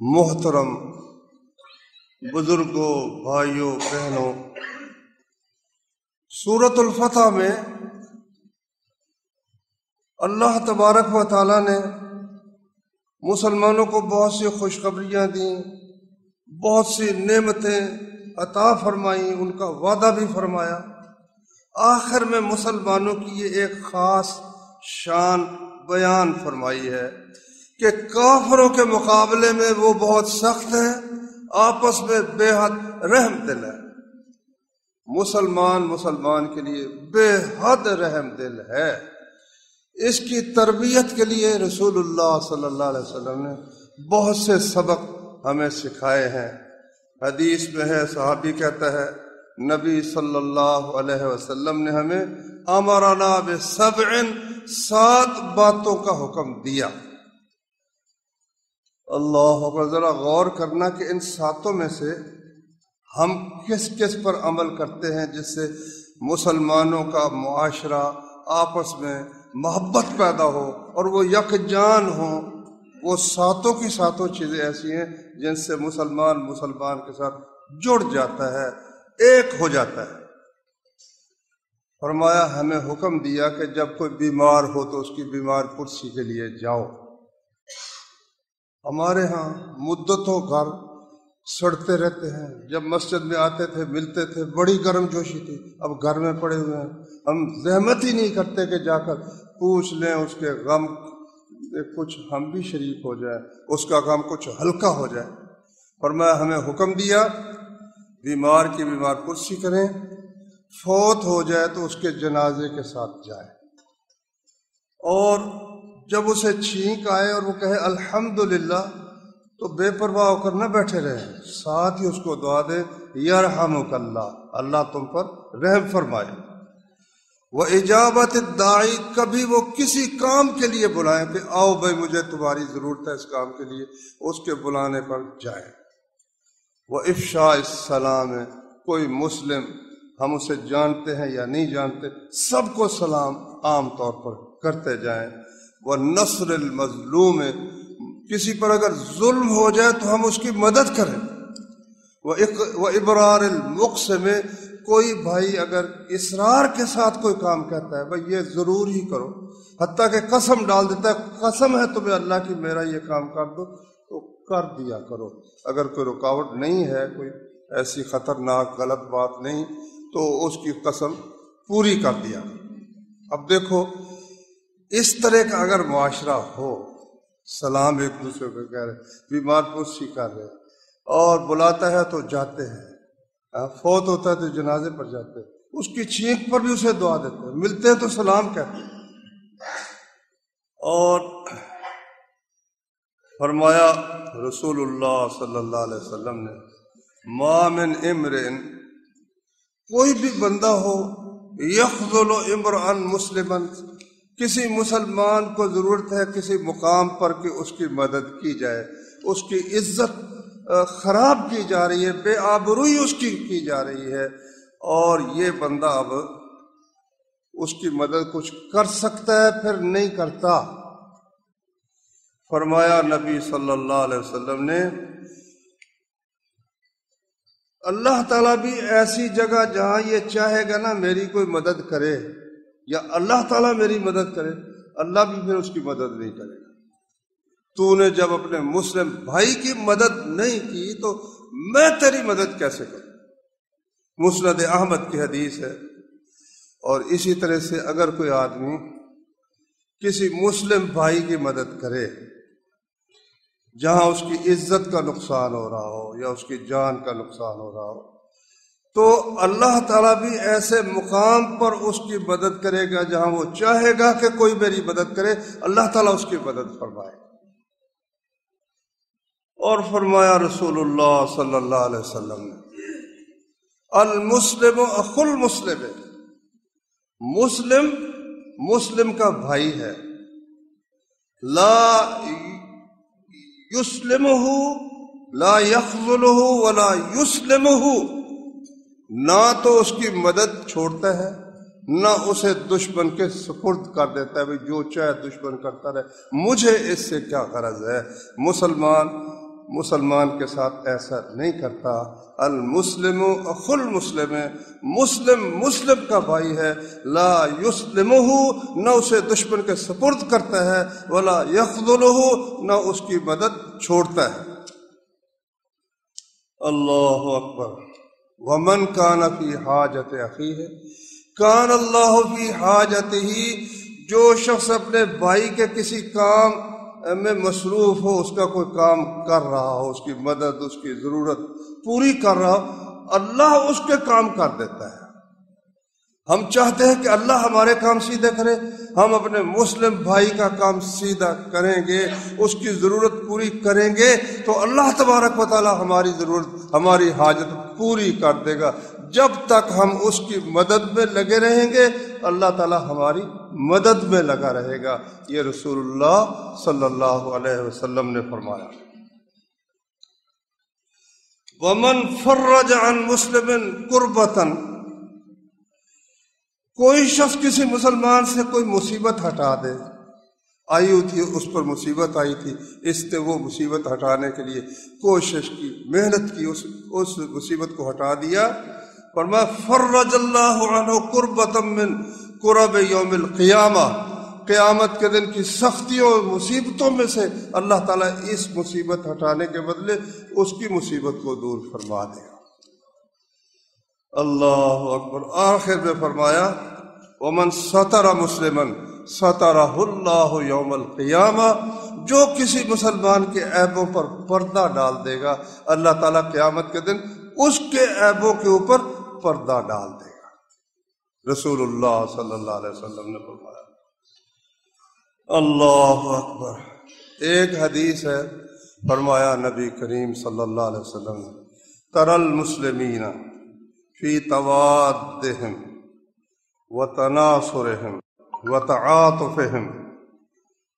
محترم بزرگوں، بھائیوں، بہنوں صورت الفتح میں اللہ تبارک و تعالیٰ نے مسلمانوں کو بہت سی خوشخبریاں دیں، بہت سی نعمتیں عطا فرمائیں، ان کا وعدہ بھی فرمایا۔ آخر میں مسلمانوں کی یہ ایک خاص شان بیان فرمائی ہے۔ کہ کافروں کے مقابلے میں وہ بہت سخت ہے آپس میں بے حد رحم دل ہے۔ مسلمان مسلمان کے لیے بے حد رحم دل ہے۔ اس کی تربیت کے لیے رسول اللہ صلی اللہ علیہ وسلم نے بہت سے سبق ہمیں سکھائے ہیں۔ حدیث میں ہے، صحابی کہتا ہے، نبی صلی اللہ علیہ وسلم نے ہمیں امرانا بسبع سات باتوں کا حکم دیا۔ اللہ ذرا غور کرنا کہ ان ساتوں میں سے ہم کس کس پر عمل کرتے ہیں جس سے مسلمانوں کا معاشرہ آپس میں محبت پیدا ہو اور وہ یکجان ہوں۔ وہ ساتوں کی ساتوں چیزیں ایسی ہیں جن سے مسلمان مسلمان کے ساتھ جڑ جاتا ہے، ایک ہو جاتا ہے۔ فرمایا، ہمیں حکم دیا کہ جب کوئی بیمار ہو تو اس کی بیمار کرسی کے لیے جاؤ۔ ہمارے ہاں مدتوں گھر سڑتے رہتے ہیں۔ جب مسجد میں آتے تھے، ملتے تھے، بڑی گرم جوشی تھی۔ اب گھر میں پڑے ہوئے ہیں۔ ہم زحمت ہی نہیں کرتے کہ جا کر پوچھ لیں اس کے غم کچھ ہم بھی شریک ہو جائے اس کا غم کچھ ہلکا ہو جائے۔ اور میں ہمیں حکم دیا، بیمار کی بیمار کرسی کریں، فوت ہو جائے تو اس کے جنازے کے ساتھ جائے اور جب اسے چھینک آئے اور وہ کہے الحمد تو بے پرواہ ہو کر نہ بیٹھے رہے۔ ساتھ ہی اس کو دعا دے، یرحمک اللہ اللہ تم پر رحم فرمائے۔ وہ ایجابت دائی کبھی وہ کسی کام کے لیے بلائیں کہ آؤ بھائی، مجھے تمہاری ضرورت ہے اس کام کے لیے، اس کے بلانے پر جائیں۔ وہ افشا السلام ہے کوئی مسلم، ہم اسے جانتے ہیں یا نہیں جانتے، سب کو سلام عام طور پر کرتے جائیں۔ وہ نثر المظلوم کسی پر اگر ظلم ہو جائے تو ہم اس کی مدد کریں۔ وہ ابرار المقص میں کوئی بھائی اگر اصرار کے ساتھ کوئی کام کہتا ہے، بھائی یہ ضرور ہی کرو۔ حتیٰ کہ قسم ڈال دیتا ہے، قسم ہے تمہیں اللہ کی، میرا یہ کام کر دو، تو کر دیا کرو۔ اگر کوئی رکاوٹ نہیں ہے، کوئی ایسی خطرناک غلط بات نہیں، تو اس کی قسم پوری کر دیا۔ اب دیکھو اس طرح کا اگر معاشرہ ہو، سلام ایک دوسرے کو کہہ رہے بیمار پوچھی کر رہے اور بلاتا ہے تو جاتے ہیں فوت ہوتا ہے تو جنازے پر جاتے ہیں، اس کی چھینک پر بھی اسے دعا دیتے ہیں، ملتے ہیں تو سلام کہتے ہیں۔ اور فرمایا، رسول اللہ صلی اللہ علیہ وسلم نے مامن امرن کوئی بھی بندہ ہو یخل عمران مسلمن کسی مسلمان کو ضرورت ہے کسی مقام پر کہ اس کی مدد کی جائے، اس کی عزت خراب کی جا رہی ہے، بے آبروئی اس کی کی جا رہی ہے، اور یہ بندہ اب اس کی مدد کچھ کر سکتا ہے، پھر نہیں کرتا۔ فرمایا نبی صلی اللہ علیہ وسلم نے، اللہ تعالیٰ بھی ایسی جگہ جہاں یہ چاہے گا نا، میری کوئی مدد کرے۔ یا اللہ تعالیٰ میری مدد کرے، اللہ بھی پھر اس کی مدد نہیں کرے گا۔ تو نے جب اپنے مسلم بھائی کی مدد نہیں کی تو میں تیری مدد کیسے کروں؟ مسند احمد کی حدیث ہے۔ اور اسی طرح سے اگر کوئی آدمی کسی مسلم بھائی کی مدد کرے، جہاں اس کی عزت کا نقصان ہو رہا ہو یا اس کی جان کا نقصان ہو رہا ہو تو اللہ تعالیٰ بھی ایسے مقام پر اس کی مدد کرے گا جہاں وہ چاہے گا کہ کوئی میری مدد کرے۔ اللہ تعالیٰ اس کی مدد فرمائے۔ اور فرمایا رسول اللہ صلی اللہ علیہ وسلم نے، المسلم اخل مسلم مسلم مسلم کا بھائی ہے۔ لا یسلم ہو لا یخل ہو ولا یسلم ہو نہ تو اس کی مدد چھوڑتا ہے، نہ اسے دشمن کے سپرد کر دیتا ہے بھائی جو چاہے دشمن کرتا رہے۔ مجھے اس سے کیا غرض ہے؟ مسلمان مسلمان کے ساتھ ایسا نہیں کرتا۔ المسلم اخ المسلم، مسلم مسلم کا بھائی ہے۔ لا یسلم نہ اسے دشمن کے سپرد کرتا ہے، ولا یخل نہ اس کی مدد چھوڑتا ہے۔ اللہ اکبر۔ ومن کان فی حاجت عقی ہے کان اللہ فی حاجت ہی، جو شخص اپنے بھائی کے کسی کام میں مصروف ہو، اس کا کوئی کام کر رہا ہو، اس کی مدد، اس کی ضرورت پوری کر رہا ہو، اللہ اس کے کام کر دیتا ہے۔ ہم چاہتے ہیں کہ اللہ ہمارے کام سیدھے کرے، ہم اپنے مسلم بھائی کا کام سیدھا کریں گے، اس کی ضرورت پوری کریں گے، تو اللہ تبارک و تعالیٰ ہماری ضرورت، ہماری حاجت پوری کر دے گا۔ جب تک ہم اس کی مدد میں لگے رہیں گے، اللہ تعالیٰ ہماری مدد میں لگا رہے گا۔ یہ رسول اللہ صلی اللہ علیہ وسلم نے فرمایا۔ ومن فرج عن مسلم قربتاً کوئی شخص کسی مسلمان سے کوئی مصیبت ہٹا دے۔ آئی ہوئی تھی اس پر مصیبت آئی تھی۔ اس نے وہ مصیبت ہٹانے کے لیے کوشش کی، محنت کی، اس اس مصیبت کو ہٹا دیا۔ اور میں فرج اللہ عنہ قربت من قرب یوم القیامہ۔ قیامت کے دن کی سختیوں اور مصیبتوں میں سے اللہ تعالیٰ اس مصیبت ہٹانے کے بدلے اس کی مصیبت کو دور فرما دے گا۔ اللہ اکبر۔ آخر میں فرمایا، ومن ستر مسلم ستر اللہ یوم القیامہ جو کسی مسلمان کے عیبوں پر پردہ ڈال دے گا، اللہ تعالیٰ قیامت کے دن اس کے عیبوں کے اوپر پردہ ڈال دے گا۔ رسول اللہ صلی اللہ علیہ وسلم نے فرمایا، اللہ اکبر۔ ایک حدیث ہے، فرمایا نبی کریم صلی اللہ علیہ وسلم ترل مسلمین فی توادہم و تناسرہم و تعاطفہم۔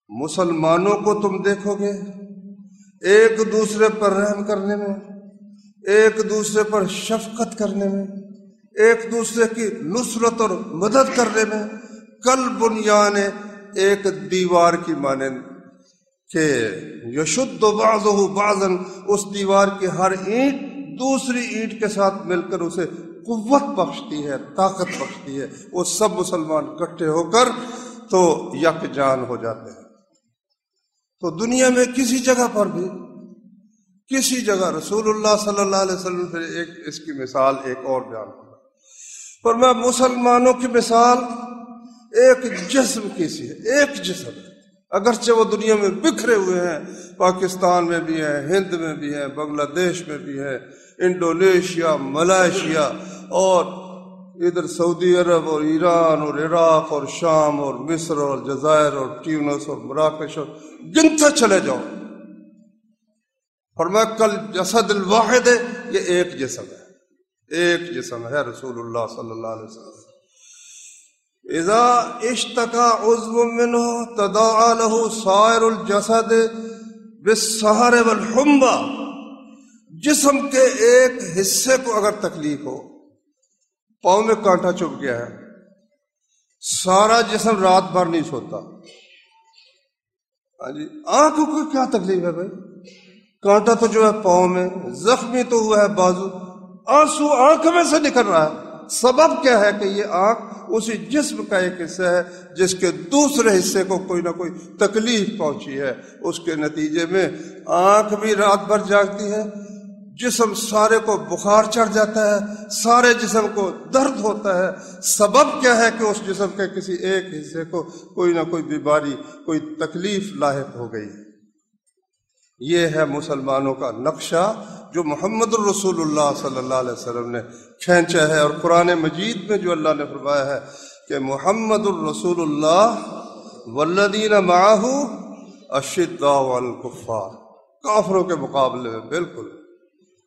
مسلمانوں کو تم دیکھو گے ایک دوسرے پر رحم کرنے میں، ایک دوسرے پر شفقت کرنے میں، ایک دوسرے کی نصرت اور مدد کرنے میں۔ کل بنیان ایک دیوار کی مانند کہ یشد بعضہ بعضن اس دیوار کی ہر اینٹ دوسری اینٹ کے ساتھ مل کر اسے قوت بخشتی ہے، طاقت بخشتی ہے۔ وہ سب مسلمان اکٹھے ہو کر تو یک جان ہو جاتے ہیں۔ تو دنیا میں کسی جگہ پر بھی، کسی جگہ رسول اللہ صلی اللہ علیہ وسلم پھر ایک اس کی مثال، ایک اور بیان کرا پر میں مسلمانوں کی مثال ایک جسم کی سی ہے، ایک جسم۔ ہے اگرچہ وہ دنیا میں بکھرے ہوئے ہیں، پاکستان میں بھی ہیں، ہند میں بھی ہیں، بنگلہ دیش میں بھی ہیں انڈونیشیا، ملائیشیا اور ادھر سعودی عرب اور ایران اور عراق اور شام اور مصر اور جزائر اور ٹیونس اور مراکش اور گنتے چلے جاؤ۔ اور میں کل جسد الواحد ہے، یہ ایک جسم ہے۔ ایک جسم ہے رسول اللہ صلی اللہ علیہ وسلم۔ اذا اشتکا عضو منہ تدعا له سائر الجسد بالسہر والحمبہ جسم کے ایک حصے کو اگر تکلیف ہو، پاؤں میں کانٹا چپ گیا ہے، سارا جسم رات بھر نہیں سوتا۔ ہاں جی آنکھوں کو کیا تکلیف ہے بھائی؟ کانٹا تو جو ہے پاؤں میں، زخمی تو ہوا ہے بازو۔ آنسو آنکھ میں سے نکل رہا ہے۔ سبب کیا ہے کہ یہ آنکھ اسی جسم کا ایک حصہ ہے، جس کے دوسرے حصے کو کوئی نہ کوئی تکلیف پہنچی ہے۔ اس کے نتیجے میں آنکھ بھی رات بھر جاگتی ہے۔ جسم سارے کو بخار چڑھ جاتا ہے، سارے جسم کو درد ہوتا ہے۔ سبب کیا ہے کہ اس جسم کے کسی ایک حصے کو کوئی نہ کوئی بیماری، کوئی تکلیف لاحق ہو گئی؟ یہ ہے مسلمانوں کا نقشہ جو محمد الرسول اللہ صلی اللہ علیہ وسلم نے کھینچا ہے اور قرآن مجید میں جو اللہ نے فرمایا ہے کہ محمد الرسول اللہ والذین معاہو اشد الکفار کافروں کے مقابلے میں بالکل۔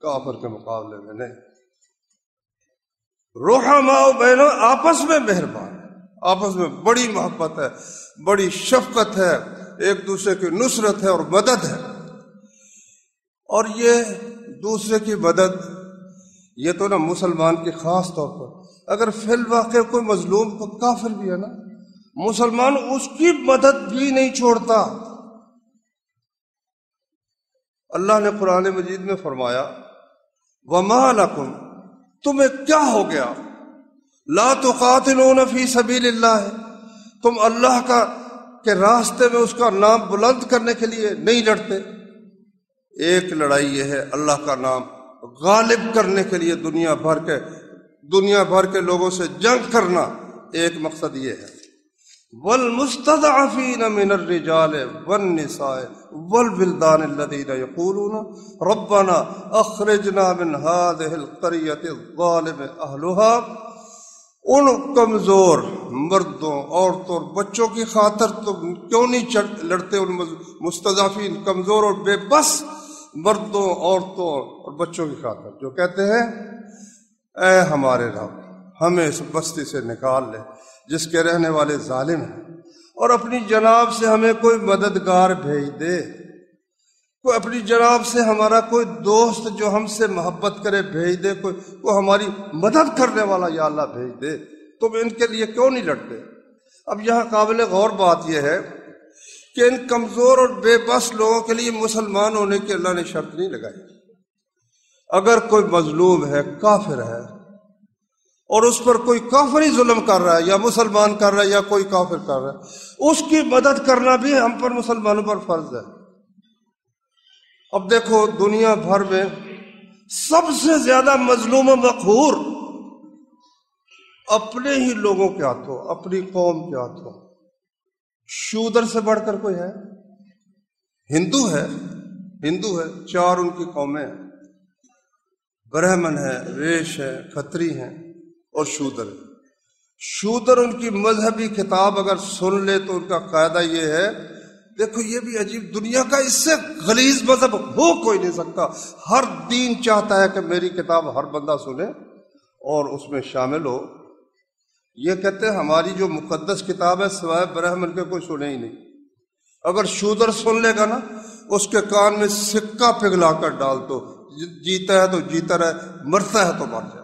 کافر کے مقابلے میں نہیں۔ روحا ماؤ بہنوں، آپس میں مہربان آپس میں بڑی محبت ہے، بڑی شفقت ہے، ایک دوسرے کی نصرت ہے اور مدد ہے۔ اور یہ دوسرے کی مدد، یہ تو نا مسلمان کی خاص طور پر۔ اگر فی الواقع کوئی مظلوم کو کافر بھی ہے نا۔ مسلمان اس کی مدد بھی نہیں چھوڑتا۔ اللہ نے قرآن مجید میں فرمایا وما لکم، تمہیں کیا ہو گیا؟ لا تو قاتل فی سبیل اللہ ہے تم اللہ کا، کے راستے میں اس کا نام بلند کرنے کے لیے نہیں لڑتے۔ ایک لڑائی یہ ہے، اللہ کا نام غالب کرنے کے لیے دنیا بھر کے، دنیا بھر کے لوگوں سے جنگ کرنا۔ ایک مقصد یہ ہے۔ والمستضعفين من الرجال والنساء والبلدان الذين يقولون ربنا اخرجنا من هذه القرية الظالم اهلها ان کمزور مردوں، عورتوں اور بچوں کی خاطر تم کیوں نہیں لڑتے ان مستضعفین، کمزور اور بے بس مردوں، عورتوں اور بچوں کی خاطر؟ جو کہتے ہیں، اے ہمارے رب، ہمیں اس بستی سے نکال لے۔ جس کے رہنے والے ظالم ہیں، اور اپنی جناب سے ہمیں کوئی مددگار بھیج دے۔ کوئی اپنی جناب سے ہمارا کوئی دوست جو ہم سے محبت کرے بھیج دے، کوئی کوئی ہماری مدد کرنے والا یا اللہ بھیج دے۔ تم ان کے لیے کیوں نہیں لڑتے؟ اب یہاں قابل غور بات یہ ہے کہ ان کمزور اور بے بس لوگوں کے لیے مسلمان ہونے کی اللہ نے شرط نہیں لگائی۔ اگر کوئی مظلوم ہے، کافر ہے اور اس پر کوئی کافری ظلم کر رہا ہے یا مسلمان کر رہا ہے یا کوئی کافر کر رہا ہے، اس کی مدد کرنا بھی ہم پر مسلمانوں پر فرض ہے۔ اب دیکھو دنیا بھر میں سب سے زیادہ مظلوم و مقہور اپنے ہی لوگوں کے ہاتھوں، اپنی قوم کے ہاتھوں۔ شودر سے بڑھ کر کوئی ہے؟ ہندو ہے ہندو ہے، چار ان کی قومیں ہیں۔ برہمن ہے ویش ہے، کھتری ہیں۔ اور شودر۔ شودر ان کی مذہبی کتاب اگر سن لے تو ان کا قاعدہ یہ ہے، دیکھو یہ بھی عجیب، دنیا کا اس سے غلیظ مذہب ہو کوئی نہیں سکتا۔ ہر دین چاہتا ہے کہ میری کتاب ہر بندہ سنے اور اس میں شامل ہو۔ یہ کہتے ہیں ہماری جو مقدس کتاب ہے، سوائے برہمن کے کوئی سنے ہی نہیں۔ اگر شودر سن لے گا نا، اس کے کان میں سکہ پگھلا کر ڈال دو جیتا ہے تو جیتا رہے، مرتا ہے تو مر جائے۔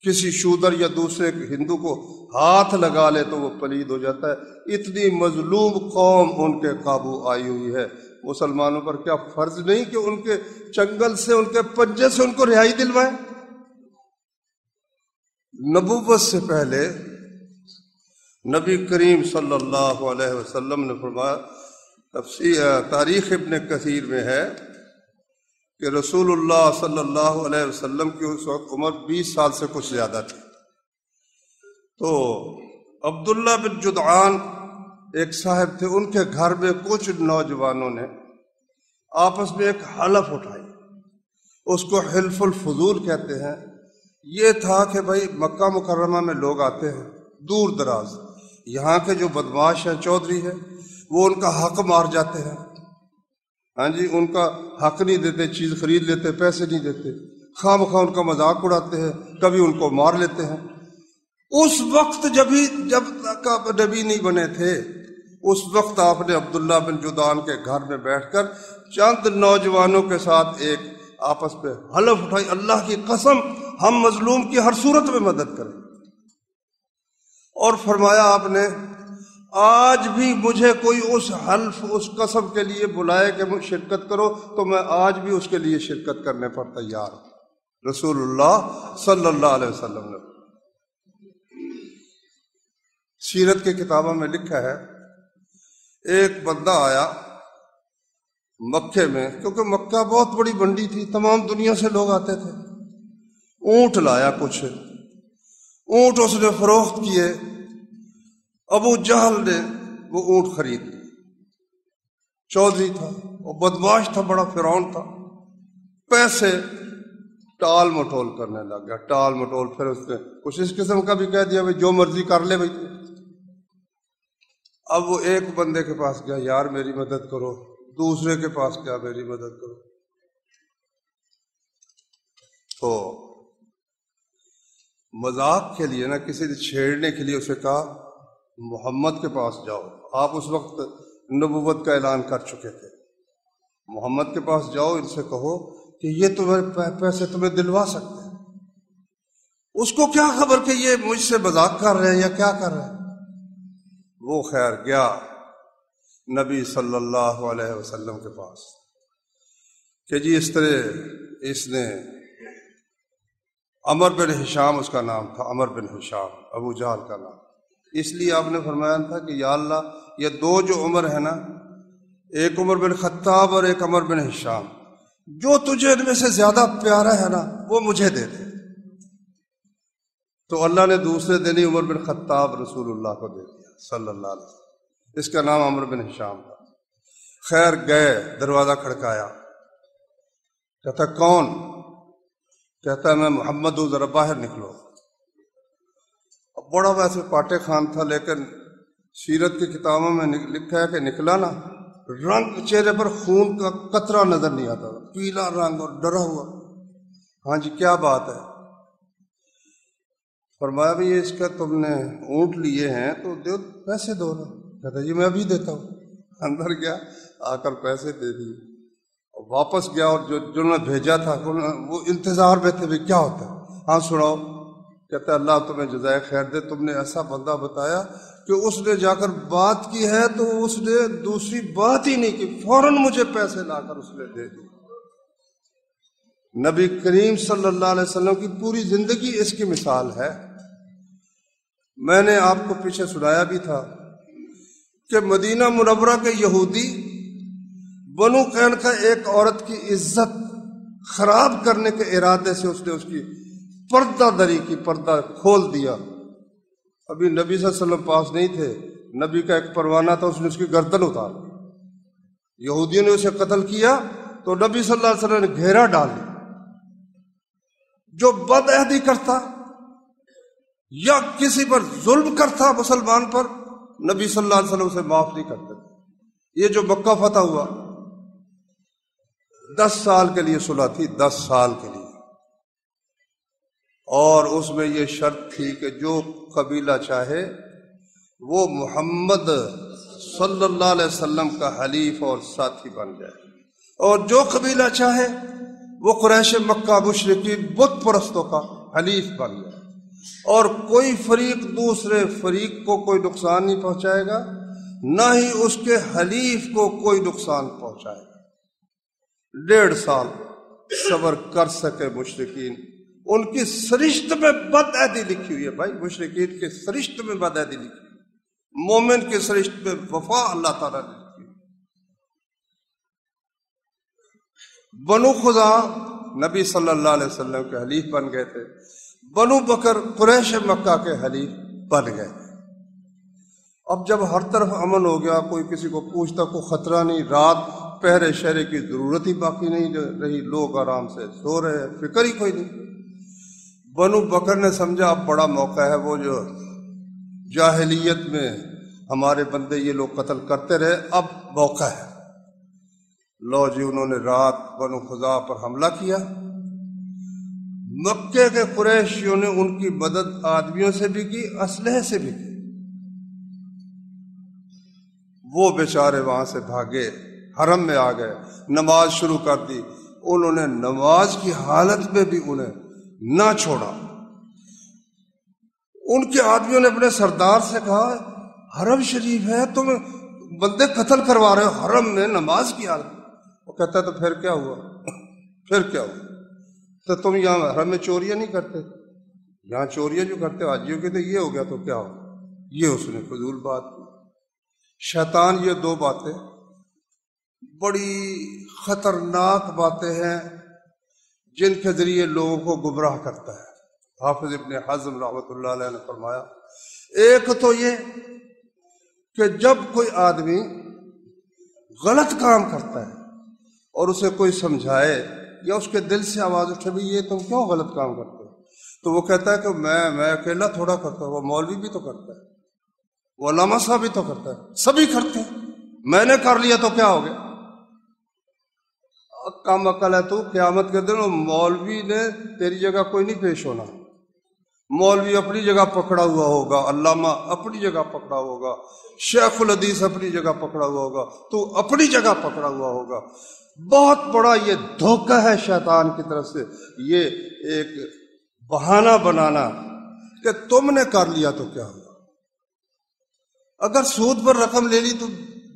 کسی شودر یا دوسرے ہندو کو ہاتھ لگا لے تو وہ پلید ہو جاتا ہے۔ اتنی مظلوم قوم ان کے قابو آئی ہوئی ہے۔ مسلمانوں پر کیا فرض نہیں کہ ان کے چنگل سے، ان کے پنجے سے ان کو رہائی دلوائے نبوت سے پہلے نبی کریم صلی اللہ علیہ وسلم نے فرمایا تفصیل تاریخ ابن کثیر میں ہے۔ کہ رسول اللہ صلی اللہ علیہ وسلم کی اس وقت عمر بیس سال سے کچھ زیادہ تھی۔ تو عبداللہ بن جدعان ایک صاحب تھے، ان کے گھر میں کچھ نوجوانوں نے آپس میں ایک حلف اٹھائی۔ اس کو حلف الفضول کہتے ہیں۔ یہ تھا کہ بھائی مکہ مکرمہ میں لوگ آتے ہیں، دور دراز۔ یہاں کے جو بدماش ہیں، چودھری ہیں، وہ ان کا حق مار جاتے ہیں۔ ہاں جی ان کا حق نہیں دیتے، چیز خرید لیتے، پیسے نہیں دیتے۔ خواہ مخواہ ان کا مذاق اڑاتے ہیں، کبھی ان کو مار لیتے ہیں۔ اس وقت جب ہی جب تک آپ نبی نہیں بنے تھے، اس وقت آپ نے عبداللہ بن جدان کے گھر میں بیٹھ کر چند نوجوانوں کے ساتھ ایک آپس پہ حلف اٹھائی۔ اللہ کی قسم، ہم مظلوم کی ہر صورت میں مدد کریں۔ اور فرمایا آپ نے آج بھی مجھے کوئی اس حلف، اس قسم کے لیے بلائے کہ مجھ شرکت کرو تو میں آج بھی اس کے لیے شرکت کرنے پر تیار ہوں۔ رسول اللہ صلی اللہ علیہ وسلم نے سیرت کی کتابوں میں لکھا ہے، ایک بندہ آیا مکے میں، کیونکہ مکہ بہت بڑی منڈی تھی، تمام دنیا سے لوگ آتے تھے۔ اونٹ لایا کچھ، اونٹ اس نے فروخت کیے۔ ابو جہل نے وہ اونٹ خرید لی چودھری تھا، وہ بدماش تھا، بڑا فرعون تھا۔ پیسے ٹال مٹول کرنے لگ گیا، ٹال مٹول۔ پھر اس نے کچھ اس قسم کا بھی کہہ دیا بھائی، جو مرضی کر لے بھائی۔ اب وہ ایک بندے کے پاس گیا، یار میری مدد کرو۔ دوسرے کے پاس گیا، میری مدد کرو۔ تو مذاق کے لیے نا، کسی نے چھیڑنے کے لیے اسے کہا محمد کے پاس جاؤ۔ آپ اس وقت نبوت کا اعلان کر چکے تھے۔ محمد کے پاس جاؤ، ان سے کہو کہ یہ تمہیں پیسے تمہیں دلوا سکتے ہیں۔ اس کو کیا خبر کہ یہ مجھ سے مذاق کر رہے ہیں یا کیا کر رہے ہیں؟ وہ خیر گیا نبی صلی اللہ علیہ وسلم کے پاس کہ جی اس طرح اس نے امر بن حشام اس کا نام تھا امر بن حشام ابو جہل کا نام۔ اس لیے آپ نے فرمایا تھا کہ یا اللہ، یہ دو جو عمر ہے نا، ایک عمر بن خطاب اور ایک عمر بن حشام، جو تجھے ان میں سے زیادہ پیارا ہے نا، وہ مجھے دے دے۔ تو اللہ نے دوسرے دن ہی عمر بن خطاب رسول اللہ کو دے دیا، صلی اللہ علیہ وسلم۔ اس کا نام عمر بن حشام تھا۔ خیر، گئے، دروازہ کھڑکایا۔ کہتا، کون؟ کہتا ہے میں محمد ہوں، ذرا باہر نکلو۔ بڑا ویسے پاٹے خان تھا، لیکن سیرت کی کتابوں میں لکھا ہے کہ نکلا نا، رنگ چہرے پر خون کا قطرہ نظر نہیں آتا، پیلا رنگ اور ڈرا ہوا۔ ہاں جی کیا بات ہے؟ فرمایا بھی اس کا تم نے اونٹ لیے ہیں تو دو پیسے دو نا۔ کہتا جی میں ابھی دیتا ہوں۔ اندر گیا، آ کر پیسے دے دیے۔ واپس گیا اور جو جنہوں نے بھیجا تھا، وہ انتظار میں تھے بھی، کیا ہوتا ہے؟ ہاں سناؤ۔ کہتے اللہ تمہیں جزائے خیر دے، تم نے ایسا بندہ بتایا کہ اس نے جا کر بات کی ہے تو اس نے دوسری بات ہی نہیں کی، فوراً مجھے پیسے لا کر اس نے دے دی نبی کریم صلی اللہ علیہ وسلم کی پوری زندگی اس کی مثال ہے۔ میں نے آپ کو پیچھے سنایا بھی تھا کہ مدینہ منورہ کے یہودی بنو قین کا ایک عورت کی عزت خراب کرنے کے ارادے سے اس نے اس کی پردہ دری کی پردہ کھول دیا۔ ابھی نبی صلی اللہ علیہ وسلم پاس نہیں تھے۔ نبی کا ایک پروانہ تھا، اس نے اس کی گردن اتار یہودیوں نے اسے قتل کیا تو نبی صلی اللہ علیہ وسلم نے گھیرا ڈال دیا۔ جو بد عہدی کرتا یا کسی پر ظلم کرتا مسلمان پر، نبی صلی اللہ علیہ وسلم سے معاف نہیں کرتے۔ یہ جو مکہ فتح ہوا، دس سال کے لیے صلح تھی، دس سال کے لیے۔ اور اس میں یہ شرط تھی کہ جو قبیلہ چاہے وہ محمد صلی اللہ علیہ وسلم کا حلیف اور ساتھی بن جائے۔ اور جو قبیلہ چاہے وہ قریش مکہ مشرقی بت پرستوں کا حلیف بن جائے۔ اور کوئی فریق دوسرے فریق کو کوئی نقصان نہیں پہنچائے گا، نہ ہی اس کے حلیف کو کوئی نقصان پہنچائے گا۔ ڈیڑھ سال صبر کر سکے مشرقین۔ ان کی سرشت میں بد عیدی لکھی ہوئی ہے بھائی مشرقین کے سرشت میں بد عیدی لکھی ہوئی مومن کے سرشت میں وفا اللہ تعالیٰ نے لکھی ہوئی بنو خدا نبی صلی اللہ علیہ وسلم کے حلیف بن گئے تھے۔ بنو بکر قریش مکہ کے حلیف بن گئے تھے۔ اب جب ہر طرف امن ہو گیا، کوئی کسی کو پوچھتا، کوئی خطرہ نہیں۔ رات پہرے شہرے کی ضرورت ہی باقی نہیں رہی، لوگ آرام سے سو رہے ہیں، فکر ہی کوئی نہیں۔ بنو بکر نے سمجھا، اب بڑا موقع ہے وہ جو جاہلیت میں ہمارے بندے یہ لوگ قتل کرتے رہے، اب موقع ہے۔ لو جی انہوں نے رات بنو خدا پر حملہ کیا۔ مکے کے قریشیوں نے ان کی مدد آدمیوں سے بھی کی، اسلحے سے بھی کی۔ وہ بیچارے وہاں سے بھاگے، حرم میں آ گئے، نماز شروع کر دی۔ انہوں نے نماز کی حالت میں بھی انہیں نہ چھوڑا۔ ان کے آدمیوں نے اپنے سردار سے کہا، حرم شریف ہے، تم بندے قتل کروا رہے ہو، حرم میں نماز کی حالت۔ وہ کہتا ہے، تو پھر کیا ہوا؟ پھر کیا ہوا؟ تو تم یہاں حرم میں چوریاں نہیں کرتے؟ یہاں چوریاں جو کرتے ہو آجیوں کے تو یہ ہو گیا، تو کیا ہو؟ یہ اس نے فضول بات کی۔ شیطان، یہ دو باتیں۔ بڑی خطرناک باتیں ہیں۔ جن کے ذریعے لوگوں کو گمراہ کرتا ہے۔ حافظ ابن حضم رحمۃ اللہ علیہ نے فرمایا، ایک تو یہ کہ جب کوئی آدمی غلط کام کرتا ہے اور اسے کوئی سمجھائے یا اس کے دل سے آواز اٹھے بھی، یہ تم کیوں غلط کام کرتے ہو؟ تو وہ کہتا ہے کہ میں میں اکیلا تھوڑا کرتا ہوں، وہ مولوی بھی تو کرتا ہے، وہ علامہ صاحب بھی تو کرتا ہے، سبھی کرتے ہیں۔ میں نے کر لیا تو کیا ہو گیا؟ کم عقل ہے تو قیامت کے دن مولوی نے تیری جگہ کوئی نہیں پیش ہونا۔ مولوی اپنی جگہ پکڑا ہوا ہوگا، علامہ اپنی جگہ پکڑا ہوگا، شیخ الحدیث اپنی جگہ پکڑا ہوا ہوگا، تو اپنی جگہ پکڑا ہوا ہوگا۔ بہت بڑا یہ دھوکہ ہے شیطان کی طرف سے۔ یہ ایک بہانہ بنانا کہ تم نے کر لیا تو کیا ہوگا۔ اگر سود پر رقم لے لی تو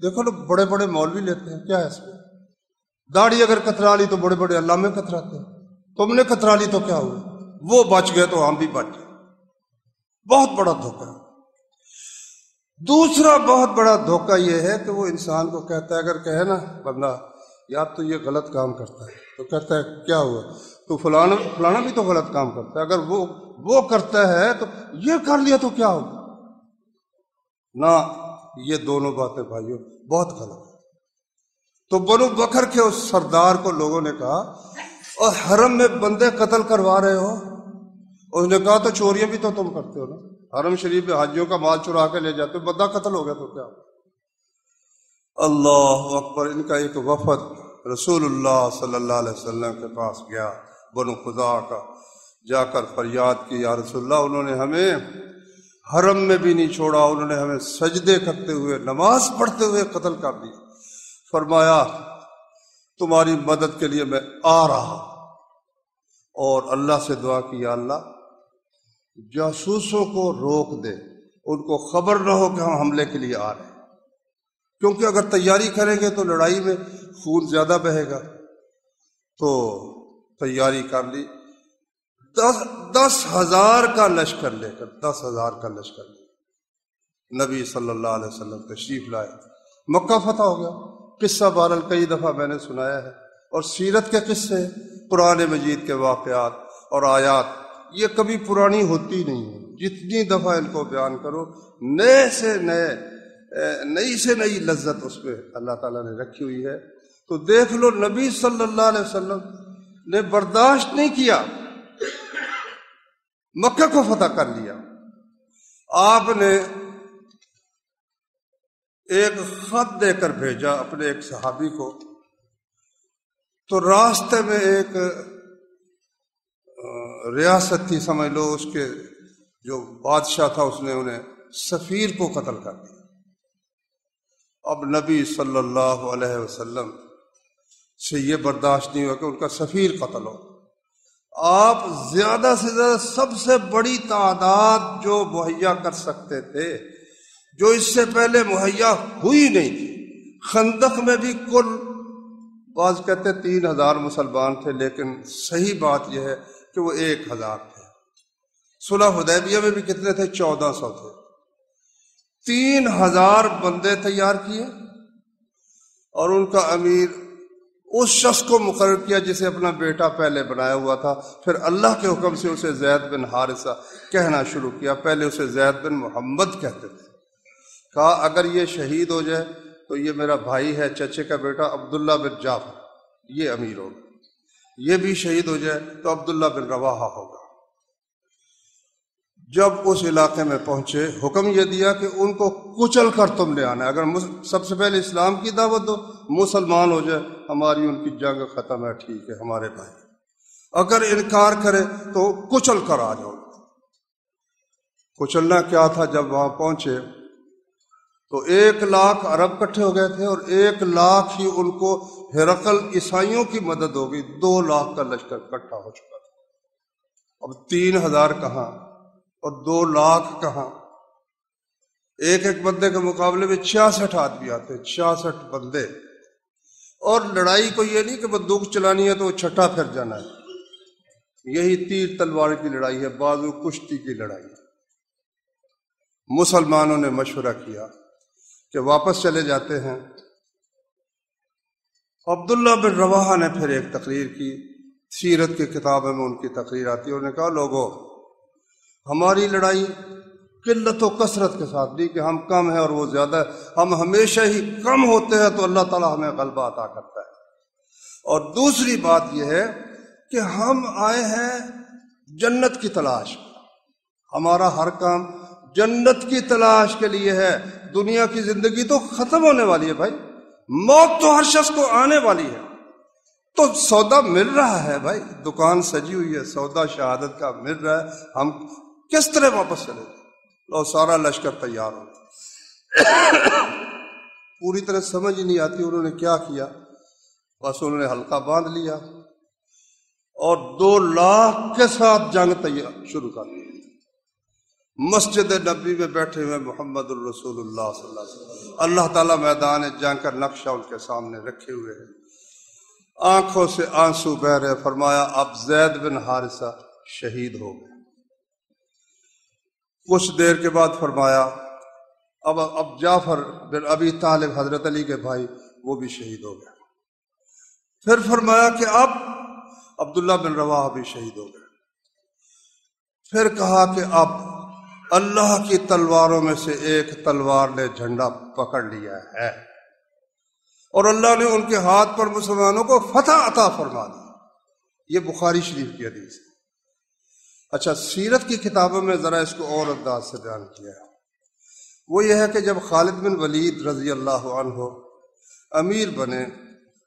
دیکھو نا بڑے بڑے مولوی لیتے ہیں، کیا ہے اس میں؟ داڑھی اگر کترا لی تو بڑے بڑے اللہ میں کتراتے تم نے کترا لی تو کیا ہوا وہ بچ گئے تو ہم بھی بچ گئے۔ بہت بڑا دھوکہ۔ ہے دوسرا بہت بڑا دھوکہ یہ ہے کہ وہ انسان کو کہتا ہے، اگر کہے نا، بندہ، یار تو یہ غلط کام کرتا ہے۔ تو کہتا ہے، کیا ہوا؟ تو فلانا فلانا بھی تو غلط کام کرتا ہے۔ اگر وہ وہ کرتا ہے تو یہ کر لیا تو کیا ہوگا؟ نہ، یہ دونوں باتیں بھائیوں بہت غلط۔ ہے تو بنو بکر کے اس سردار کو لوگوں نے کہا اور حرم میں بندے قتل کروا رہے ہو؟ اس نے کہا، تو چوریاں بھی تو تم کرتے ہو نا؟ حرم شریف میں حاجیوں کا مال چرا کے لے جاتے ہو، بندہ قتل ہو گیا تو کیا؟ اللہ اکبر، ان کا ایک وفد رسول اللہ صلی اللہ علیہ وسلم کے پاس گیا، بنو خدا کا۔ جا کر فریاد کی، یا رسول اللہ، انہوں نے ہمیں حرم میں بھی نہیں چھوڑا، انہوں نے ہمیں سجدے کرتے ہوئے، نماز پڑھتے ہوئے قتل کر دی فرمایا، تمہاری مدد کے لیے میں آ رہا اور اللہ سے دعا کی، یا اللہ، جاسوسوں کو روک دے۔ ان کو خبر نہ ہو کہ ہم حملے کے لیے آ رہے ہیں۔ کیونکہ اگر تیاری کریں گے تو لڑائی میں خون زیادہ بہے گا۔ تو تیاری کر لی۔ دس دس ہزار کا لشکر لے کر، دس ہزار کا لشکر لے۔ نبی صلی اللہ علیہ وسلم تشریف لائے۔ مکہ فتح ہو گیا۔ قصہ بہرحال کئی دفعہ میں نے سنایا ہے اور سیرت کے قصے پرانے مجید کے واقعات اور آیات، یہ کبھی پرانی ہوتی نہیں ہے جتنی دفعہ ان کو بیان کرو، نئے سے نئے نئی سے نئی لذت اس پہ اللہ تعالیٰ نے رکھی ہوئی ہے۔ تو دیکھ لو، نبی صلی اللہ علیہ وسلم نے برداشت نہیں کیا، مکہ کو فتح کر لیا۔ آپ نے ایک خط دے کر بھیجا اپنے ایک صحابی کو۔ تو راستے میں ایک ریاست تھی سمجھ لو، اس کے جو بادشاہ تھا، اس نے انہیں سفیر کو قتل کر دیا۔ اب نبی صلی اللہ علیہ وسلم سے یہ برداشت نہیں ہوا کہ ان کا سفیر قتل ہو۔ آپ زیادہ سے زیادہ سب سے بڑی تعداد جو مہیا کر سکتے تھے جو اس سے پہلے مہیا ہوئی نہیں تھی۔ خندق میں بھی کل بعض کہتے تین ہزار مسلمان تھے، لیکن صحیح بات یہ ہے کہ وہ ایک ہزار تھے۔ صلح حدیبیہ میں بھی کتنے تھے؟ چودہ سو تھے۔ تین ہزار بندے تیار کیے اور ان کا امیر اس شخص کو مقرر کیا جسے اپنا بیٹا پہلے بنایا ہوا تھا۔ پھر اللہ کے حکم سے اسے زید بن حارثہ کہنا شروع کیا۔ پہلے اسے زید بن محمد کہتے تھے۔ کہا، اگر یہ شہید ہو جائے تو یہ میرا بھائی ہے، چچے کا بیٹا عبداللہ بن جعفر۔ یہ امیر ہوگا۔ یہ بھی شہید ہو جائے تو عبداللہ بن رواحہ ہوگا۔ جب اس علاقے میں پہنچے، حکم یہ دیا کہ ان کو کچل کر تم لے آنا۔ اگر سب سے پہلے اسلام کی دعوت دو، مسلمان ہو جائے، ہماری ان کی جنگ ختم ہے، ٹھیک ہے، ہمارے بھائی۔ اگر انکار کرے تو کچل کر آ جاؤ۔ کچلنا کیا تھا جب وہاں پہنچے؟ تو ایک لاکھ عرب کٹھے ہو گئے تھے اور ایک لاکھ ہی ان کو ہرقل عیسائیوں کی مدد ہو گئی دو لاکھ کا لشکر کٹھا ہو چکا تھا۔ اب تین ہزار کہاں اور دو لاکھ کہاں؟ ایک ایک بندے کے مقابلے میں چھیاسٹھ آدمی آتے چھیاسٹھ بندے۔ اور لڑائی کو یہ نہیں کہ بندوق چلانی ہے تو وہ چھٹا پھر جانا ہے۔ یہی تیر تلوار کی لڑائی ہے، بازو کشتی کی لڑائی۔ مسلمانوں نے مشورہ کیا۔ کہ واپس چلے جاتے ہیں۔ عبداللہ بن روا نے پھر ایک تقریر کی۔ سیرت کی کتابوں میں ان کی تقریر آتی ہے۔ انہوں نے کہا لوگوں ہماری لڑائی قلت و کثرت کے ساتھ نہیں کہ ہم کم ہیں اور وہ زیادہ ہے ہم ہمیشہ ہی کم ہوتے ہیں تو اللہ تعالیٰ ہمیں غلبہ عطا کرتا ہے۔ اور دوسری بات یہ ہے کہ ہم آئے ہیں جنت کی تلاش۔ ہمارا ہر کام جنت کی تلاش کے لیے ہے۔ دنیا کی زندگی تو ختم ہونے والی ہے بھائی۔ موت تو ہر شخص کو آنے والی ہے۔ تو سودا مل رہا ہے بھائی۔ دکان سجی ہوئی ہے۔ سودا شہادت کا مل رہا ہے۔ ہم کس طرح واپس چلے لو سارا لشکر تیار ہو پوری طرح سمجھ نہیں آتی انہوں نے کیا کیا۔ بس انہوں نے ہلکا باندھ لیا۔ اور دو لاکھ کے ساتھ جنگ تیار شروع کر دی۔ مسجد نبی میں بیٹھے ہوئے محمد الرسول اللہ صلی اللہ علیہ وسلم۔ اللہ تعالیٰ میدان جنگ کر نقشہ ان کے سامنے رکھے ہوئے ہیں۔ آنکھوں سے آنسو بہ رہے فرمایا، اب زید بن حارثہ شہید ہو گئے۔ کچھ دیر کے بعد فرمایا، اب اب جعفر بن ابی طالب حضرت علی کے بھائی وہ بھی شہید ہو گئے۔ پھر فرمایا کہ اب عبداللہ بن روا بھی شہید ہو گئے۔ پھر کہا کہ اب اللہ کی تلواروں میں سے ایک تلوار نے جھنڈا پکڑ لیا ہے۔ اور اللہ نے ان کے ہاتھ پر مسلمانوں کو فتح عطا فرما دیا یہ بخاری شریف کی حدیث ہے۔ اچھا سیرت کی کتابوں میں ذرا اس کو اور انداز سے بیان کیا۔ ہے وہ یہ ہے کہ جب خالد بن ولید رضی اللہ عنہ امیر بنے،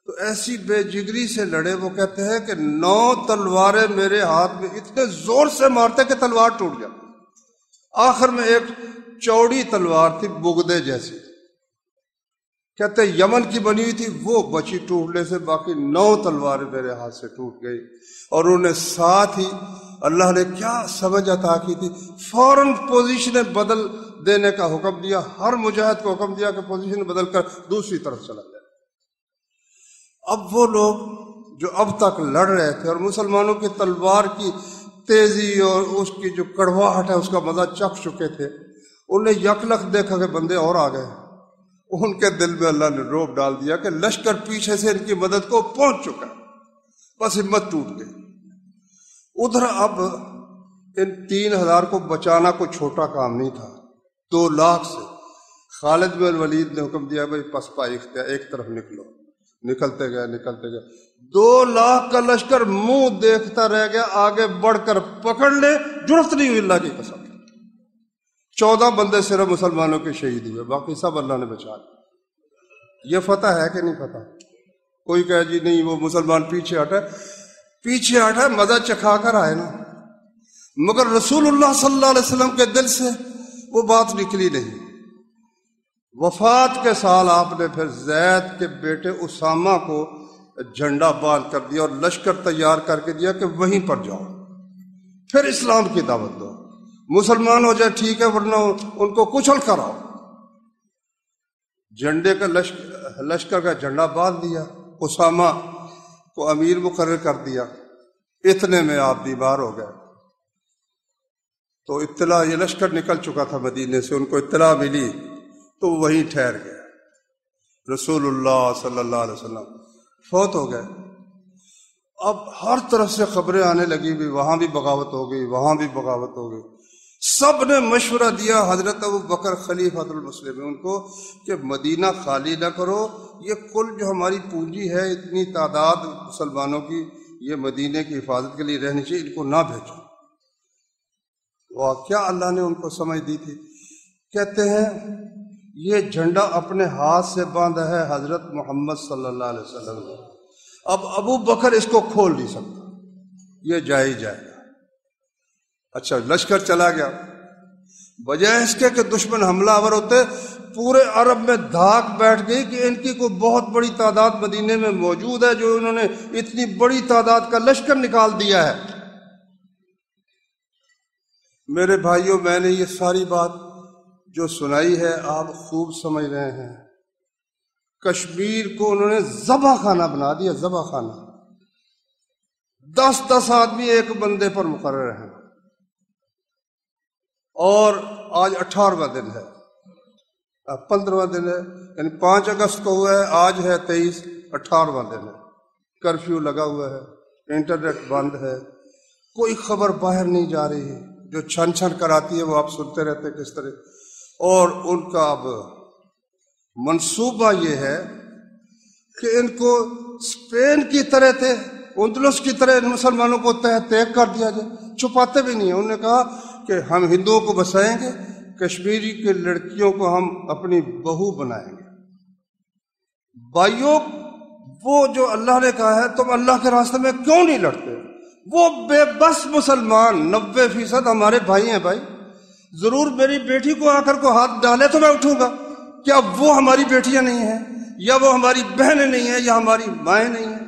تو ایسی بے جگری سے لڑے۔ وہ کہتے ہیں کہ نو تلواریں میرے ہاتھ میں، اتنے زور سے مارتے کہ تلوار ٹوٹ جاتی۔ آخر میں ایک چوڑی تلوار تھی بگدے جیسی۔ کہتے یمن کی بنی ہوئی تھی، وہ بچی ٹوٹنے سے باقی نو تلواریں میرے ہاتھ سے ٹوٹ گئی۔ اور انہیں ساتھ ہی اللہ نے کیا سمجھ عطا کی تھی۔ فوراً پوزیشنیں بدل دینے کا حکم دیا۔ ہر مجاہد کو حکم دیا کہ پوزیشن بدل کر دوسری طرف چلا جائے۔ اب وہ لوگ جو اب تک لڑ رہے تھے اور مسلمانوں کی تلوار کی تیزی اور اس کی جو کڑواہٹ ہے، اس کا مزہ چکھ چکے تھے۔ انہیں یک لکھ دیکھا کہ بندے اور آ گئے۔ ان کے دل میں اللہ نے روپ ڈال دیا کہ لشکر پیچھے سے ان کی مدد کو پہنچ چکا بس ہمت ٹوٹ گئی۔ ادھر اب ان تین ہزار کو بچانا کوئی چھوٹا کام نہیں تھا۔ دو لاکھ سے۔ خالد بن ولید نے حکم دیا، بھائی پسپا اختیار ایک طرف نکلو۔ نکلتے گئے نکلتے گئے۔ دو لاکھ کا لشکر منہ دیکھتا رہ گیا، آگے بڑھ کر پکڑ لے جرفت نہیں ہوئی، اللہ کی قسم۔ چودہ بندے صرف مسلمانوں کے شہید ہوئے، باقی سب اللہ نے بچا یہ فتح ہے کہ نہیں فتح؟ کوئی کہے جی نہیں، وہ مسلمان پیچھے ہٹے پیچھے ہٹا مزہ چکھا کر آئے نا۔ مگر رسول اللہ صلی اللہ علیہ وسلم کے دل سے وہ بات نکلی نہیں۔ وفات کے سال آپ نے پھر زید کے بیٹے اسامہ کو جھنڈا باندھ کر دیا اور لشکر تیار کر کے دیا کہ وہیں پر جاؤ۔ پھر اسلام کی دعوت دو۔ مسلمان ہو جائے ٹھیک ہے، ورنہ ان کو کچل کر آؤ جھنڈے کا لشکر لشکر کا جھنڈا باندھ دیا، اسامہ کو امیر مقرر کر دیا۔ اتنے میں آپ بیمار ہو گئے۔ تو اطلاع، یہ لشکر نکل چکا تھا مدینے سے، ان کو اطلاع ملی تو وہیں ٹھہر گئے۔ رسول اللہ صلی اللہ علیہ وسلم فوت ہو گئے۔ اب ہر طرف سے خبریں آنے لگی بھی، وہاں بھی بغاوت ہو گئی، وہاں بھی بغاوت ہو گئی۔ سب نے مشورہ دیا حضرت ابو بکر خلیفۃ المسلم ان کو کہ مدینہ خالی نہ کرو، یہ کل جو ہماری پونجی ہے، اتنی تعداد مسلمانوں کی، یہ مدینے کی حفاظت کے لیے رہنی چاہیے، ان کو نہ بھیجو۔ وہ کیا اللہ نے ان کو سمجھ دی تھی۔ کہتے ہیں یہ جھنڈا اپنے ہاتھ سے باندھا ہے حضرت محمد صلی اللہ علیہ وسلم اب ابو بکر اس کو کھول نہیں سکتا۔ یہ جائے ہی جائے گا۔ اچھا لشکر چلا گیا۔ بجائے اس کے کہ دشمن حملہ آور ہوتے، پورے عرب میں دھاک بیٹھ گئی کہ ان کی کوئی بہت بڑی تعداد مدینے میں موجود ہے جو انہوں نے اتنی بڑی تعداد کا لشکر نکال دیا ہے۔ میرے بھائیوں میں نے یہ ساری بات جو سنائی ہے آپ خوب سمجھ رہے ہیں۔ کشمیر کو انہوں نے ذبح خانہ بنا دیا، ذبح خانہ۔ دس دس آدمی ایک بندے پر مقرر ہیں۔ اور آج اٹھارہواں دن ہے۔ پندرہواں دن ہے یعنی پانچ اگست کو ہوا ہے، آج ہے تیئیس، اٹھارہواں دن ہے۔ کرفیو لگا ہوا ہے، انٹرنیٹ بند ہے۔ کوئی خبر باہر نہیں جا رہی۔ ہے جو چھن چھن کر آتی ہے وہ آپ سنتے رہتے کس طرح اور ان کا اب منصوبہ یہ ہے کہ ان کو اسپین کی طرح تھے، اندلس کی طرح مسلمانوں کو تہ طے کر دیا جائے۔ چھپاتے بھی نہیں ہیں۔ انہوں نے کہا کہ ہم ہندوؤں کو بسائیں گے، کشمیری کے لڑکیوں کو ہم اپنی بہو بنائیں گے۔ بھائیوں وہ جو اللہ نے کہا ہے، تم اللہ کے راستے میں کیوں نہیں لڑتے؟ وہ بے بس مسلمان نبے فیصد ہمارے بھائی ہیں بھائی۔ ضرور میری بیٹی کو آ کر کو ہاتھ ڈالے تو میں اٹھوں گا۔ کیا وہ ہماری بیٹیاں نہیں ہیں؟ یا وہ ہماری بہنیں نہیں ہیں یا ہماری مائیں نہیں ہیں؟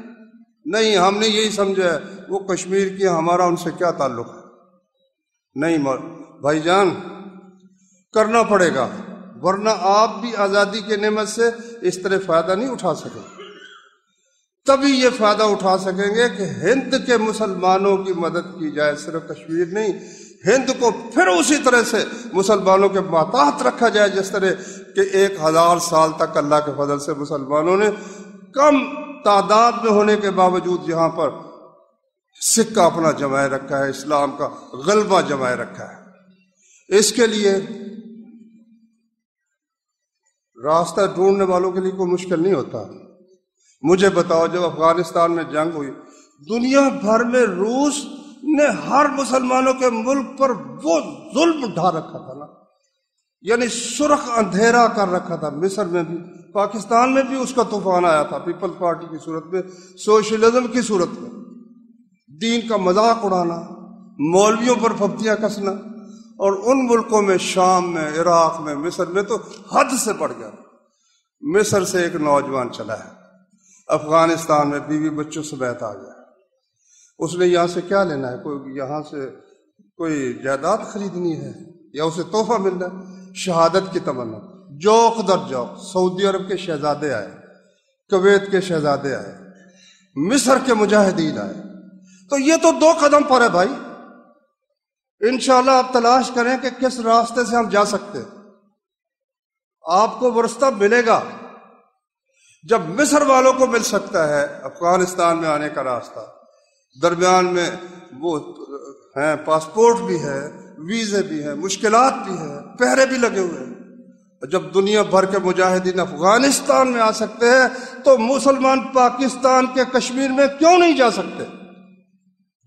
نہیں، ہم نے یہی سمجھا ہے، وہ کشمیر کی ہمارا ان سے کیا تعلق ہے؟ نہیں بھائی جان، کرنا پڑے گا، ورنہ آپ بھی آزادی کے نعمت سے اس طرح فائدہ نہیں اٹھا سکے تبھی یہ فائدہ اٹھا سکیں گے کہ ہند کے مسلمانوں کی مدد کی جائے، صرف کشمیر نہیں ہند کو پھر اسی طرح سے مسلمانوں کے ماتحت رکھا جائے، جس طرح کہ ایک ہزار سال تک اللہ کے فضل سے مسلمانوں نے کم تعداد میں ہونے کے باوجود یہاں پر سکہ اپنا جمائے رکھا ہے، اسلام کا غلبہ جمائے رکھا ہے۔ اس کے لیے راستہ ڈھونڈنے والوں کے لیے کوئی مشکل نہیں ہوتا۔ مجھے بتاؤ، جب افغانستان میں جنگ ہوئی، دنیا بھر میں روس نے ہر مسلمانوں کے ملک پر وہ ظلم ڈھا رکھا تھا نا۔ یعنی سرخ اندھیرا کر رکھا تھا۔ مصر میں بھی، پاکستان میں بھی اس کا طوفان آیا تھا۔ پیپل پارٹی کی صورت میں، سوشلزم کی صورت میں۔ دین کا مذاق اڑانا، مولویوں پر پھپتیاں کسنا۔ اور ان ملکوں میں، شام میں، عراق میں، مصر میں تو حد سے بڑھ گیا۔ مصر سے ایک نوجوان چلا ہے۔ افغانستان میں بیوی بچوں سے بیت آ گیا۔ اس نے یہاں سے کیا لینا ہے؟ کوئی یہاں سے کوئی جائیداد خریدنی ہے یا اسے تحفہ ملنا ہے؟ شہادت کی تمنا۔ جوک در جوک سعودی عرب کے شہزادے آئے، کویت کے شہزادے آئے، مصر کے مجاہدین آئے۔ تو یہ تو دو قدم پر ہے بھائی۔ انشاءاللہ آپ تلاش کریں کہ کس راستے سے ہم جا سکتے آپ کو ورستہ ملے گا۔ جب مصر والوں کو مل سکتا ہے، افغانستان میں آنے کا راستہ۔ درمیان میں وہ ہیں، پاسپورٹ بھی ہے، ویزے بھی ہیں، مشکلات بھی ہیں، پہرے بھی لگے ہوئے ہیں۔ جب دنیا بھر کے مجاہدین افغانستان میں آ سکتے ہیں، تو مسلمان پاکستان کے کشمیر میں کیوں نہیں جا سکتے؟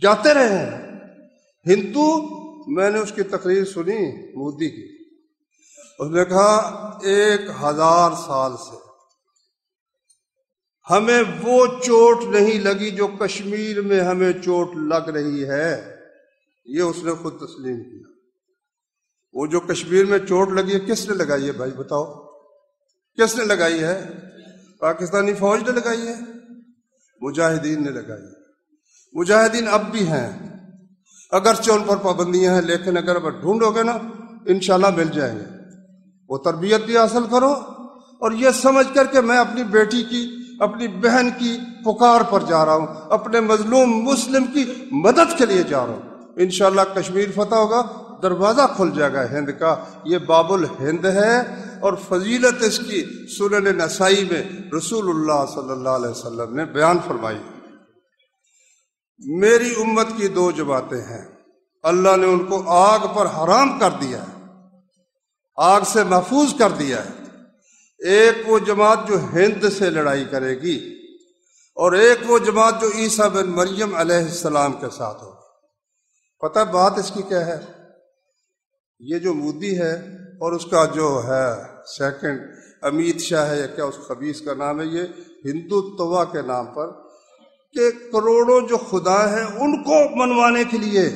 جاتے رہے ہیں۔ ہندو، میں نے اس کی تقریر سنی مودی کی۔ اس نے کہا، ایک ہزار سال سے ہمیں وہ چوٹ نہیں لگی جو کشمیر میں ہمیں چوٹ لگ رہی ہے۔ یہ اس نے خود تسلیم کیا۔ وہ جو کشمیر میں چوٹ لگی ہے، کس نے لگائی ہے بھائی بتاؤ؟ کس نے لگائی ہے؟ پاکستانی فوج نے لگائی ہے۔ مجاہدین نے لگائی ہے۔ مجاہدین اب بھی ہیں۔ اگرچہ ان پر پابندیاں ہیں، لیکن اگر اب ڈھونڈو گے نا، انشاءاللہ مل جائیں گے۔ وہ تربیت بھی حاصل کرو اور یہ سمجھ کر کہ میں اپنی بیٹی کی اپنی بہن کی پکار پر جا رہا ہوں، اپنے مظلوم مسلم کی مدد کے لیے جا رہا ہوں۔ انشاءاللہ کشمیر فتح ہوگا، دروازہ کھل جائے گا ہند کا۔ یہ باب الہند ہے اور فضیلت اس کی سنن نسائی میں رسول اللہ صلی اللہ علیہ وسلم نے بیان فرمائی۔ میری امت کی دو جماعتیں ہیں۔ اللہ نے ان کو آگ پر حرام کر دیا ہے، آگ سے محفوظ کر دیا ہے۔ ایک وہ جماعت جو ہند سے لڑائی کرے گی اور ایک وہ جماعت جو عیسیٰ بن مریم علیہ السلام کے ساتھ ہوگی۔ پتہ بات اس کی کیا ہے؟ یہ جو مودی ہے اور اس کا جو ہے سیکنڈ امیت شاہ ہے یا کیا اس خبیص کا نام ہے، یہ ہندو توا کے نام پر کہ کروڑوں جو خدا ہیں ان کو منوانے کے لیے،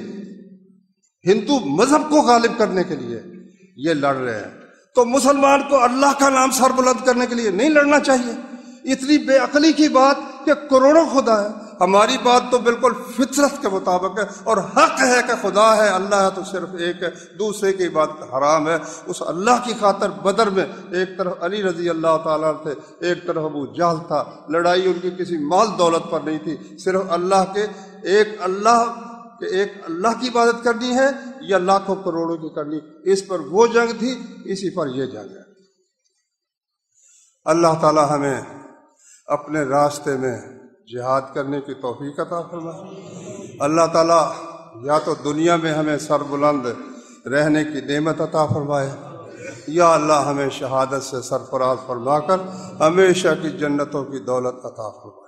ہندو مذہب کو غالب کرنے کے لیے یہ لڑ رہے ہیں۔ تو مسلمان کو اللہ کا نام سر بلند کرنے کے لیے نہیں لڑنا چاہیے۔ اتنی بے عقلی کی بات کہ کروڑوں خدا ہے ہماری بات تو بالکل فطرت کے مطابق ہے اور حق ہے کہ خدا ہے، اللہ ہے تو صرف ایک ہے۔ دوسرے کی بات حرام ہے۔ اس اللہ کی خاطر بدر میں ایک طرف علی رضی اللہ تعالیٰ تھے، ایک طرف ابو جہل تھا۔ لڑائی ان کی کسی مال دولت پر نہیں تھی، صرف اللہ کے، ایک اللہ کہ ایک اللہ کی عبادت کرنی ہے یا لاکھوں کروڑوں کی کرنی اس پر وہ جنگ تھی، اسی پر یہ جنگ ہے۔ اللہ تعالی ہمیں اپنے راستے میں جہاد کرنے کی توفیق عطا فرمائے۔ اللہ تعالیٰ یا تو دنیا میں ہمیں سر بلند رہنے کی نعمت عطا فرمائے، یا اللہ ہمیں شہادت سے سرفراز فرما کر ہمیشہ کی جنتوں کی دولت عطا فرمائے۔